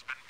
has been